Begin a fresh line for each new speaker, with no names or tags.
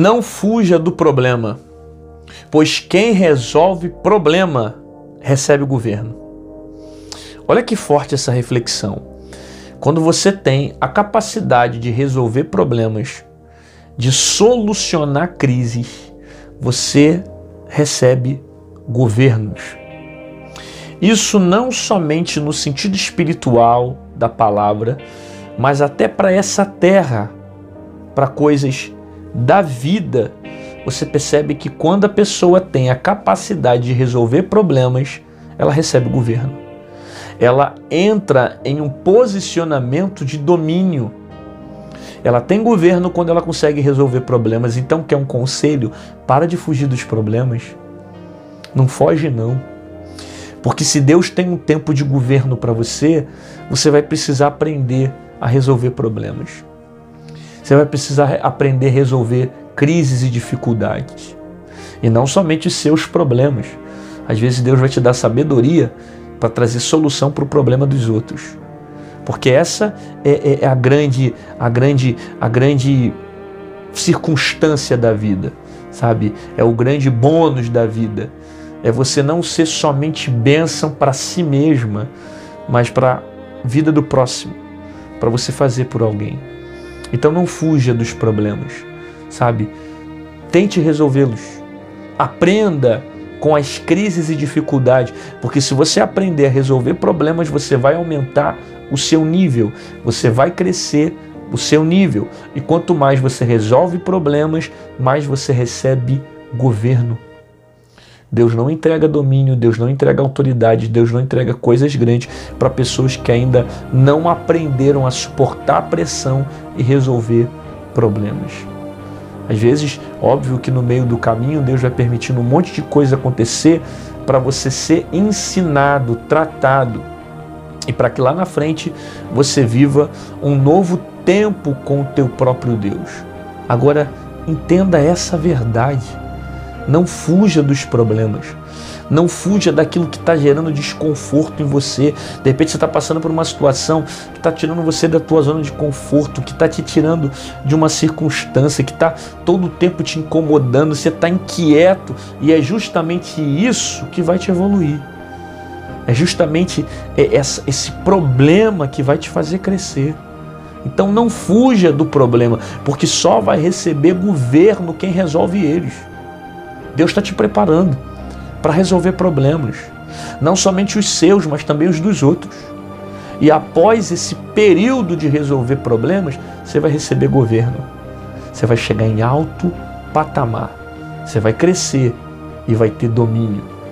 Não fuja do problema, pois quem resolve problema recebe o governo. Olha que forte essa reflexão. Quando você tem a capacidade de resolver problemas, de solucionar crises, você recebe governos. Isso não somente no sentido espiritual da palavra, mas até para essa terra, para coisas da vida, você percebe que quando a pessoa tem a capacidade de resolver problemas, ela recebe o governo. Ela entra em um posicionamento de domínio. Ela tem governo quando ela consegue resolver problemas. Então, quer um conselho? Para de fugir dos problemas. Não foge, não. Porque se Deus tem um tempo de governo para você, você vai precisar aprender a resolver problemas. Você vai precisar aprender a resolver crises e dificuldades. E não somente os seus problemas. Às vezes Deus vai te dar sabedoria para trazer solução para o problema dos outros. Porque essa é, é, é, a grande, a grande, a grande circunstância da vida, sabe? É o grande bônus da vida. É você não ser somente bênção para si mesma, mas para a vida do próximo, para você fazer por alguém. Então não fuja dos problemas, sabe? Tente resolvê-los. Aprenda com as crises e dificuldades, porque se você aprender a resolver problemas, você vai aumentar o seu nível, você vai crescer o seu nível. E quanto mais você resolve problemas, mais você recebe governo. Deus não entrega domínio, Deus não entrega autoridade, Deus não entrega coisas grandes para pessoas que ainda não aprenderam a suportar pressão e resolver problemas. Às vezes, óbvio que no meio do caminho Deus vai permitindo um monte de coisa acontecer para você ser ensinado, tratado e para que lá na frente você viva um novo tempo com o teu próprio Deus. Agora, entenda essa verdade. Não fuja dos problemas. Não fuja daquilo que está gerando desconforto em você. De repente você está passando por uma situação que está tirando você da tua zona de conforto, que está te tirando de uma circunstância, que está todo o tempo te incomodando, você está inquieto. E é justamente isso que vai te evoluir. É justamente esse problema que vai te fazer crescer. Então não fuja do problema, porque só vai receber governo quem resolve eles. Deus está te preparando para resolver problemas, não somente os seus, mas também os dos outros. E após esse período de resolver problemas, você vai receber governo. Você vai chegar em alto patamar. Você vai crescer e vai ter domínio.